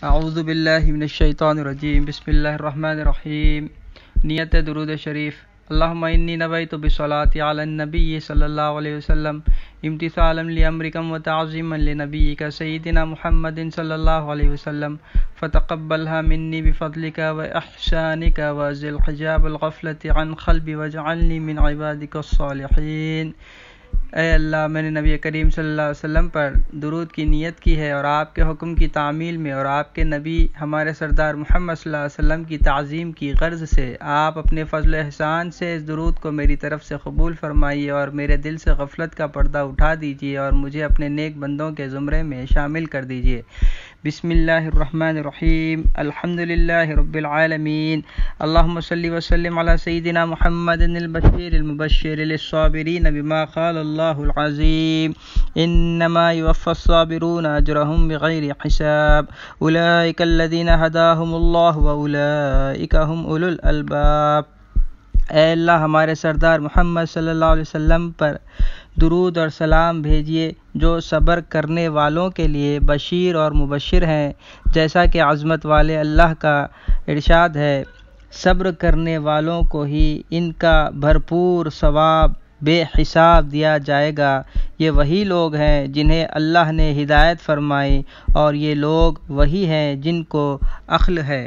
أعوذ بالله من الشيطان الرجيم. بسم الله الرحمن الرحيم. نية درود الشريف اللهم إني نويت بصلاة على النبي صلى الله عليه وسلم امتثالا لأمركم وتعظيما لنبيك سيدنا محمد صلى الله عليه وسلم. فتقبلها مني بفضلك وإحسانك وازل حجاب الغفلة عن قلبي واجعلني من عبادك الصالحين. اے اللہ، میں نے نبی کریم صلی اللہ علیہ وسلم پر درود کی نیت کی ہے اور آپ کے حکم کی تعمیل میں اور آپ کے نبی ہمارے سردار محمد صلی اللہ علیہ وسلم کی تعظیم کی غرض سے آپ اپنے فضل احسان سے اس درود کو میری طرف سے قبول فرمائیے اور میرے دل سے غفلت کا پردہ اٹھا دیجیے اور مجھے اپنے نیک بندوں کے زمرے میں شامل کر دیجیے۔ بسم الله الرحمن الرحيم الحمد لله رب العالمين اللهم صل وسلم على سيدنا محمد البشير المبشر للصابرين بما قال الله العظيم إنما يوفى الصابرون أجرهم بغير حساب أولئك الذين هداهم الله وأولئك هم أولو الألباب अल्लाह, हमारे सरदार मोहम्मद सल्लल्लाहु अलैहि वसल्लम पर दुरूद और सलाम भेजिए, जो सब्र करने वालों के लिए बशीर और मुबशर हैं, जैसा कि अज़मत वाले अल्लाह का इरशाद है। सब्र करने वालों को ही इनका भरपूर सवाब, बेहिसाब दिया जाएगा। ये वही लोग हैं जिन्हें अल्लाह ने हिदायत फरमाई, और ये लोग वही हैं जिनको अक्ल है।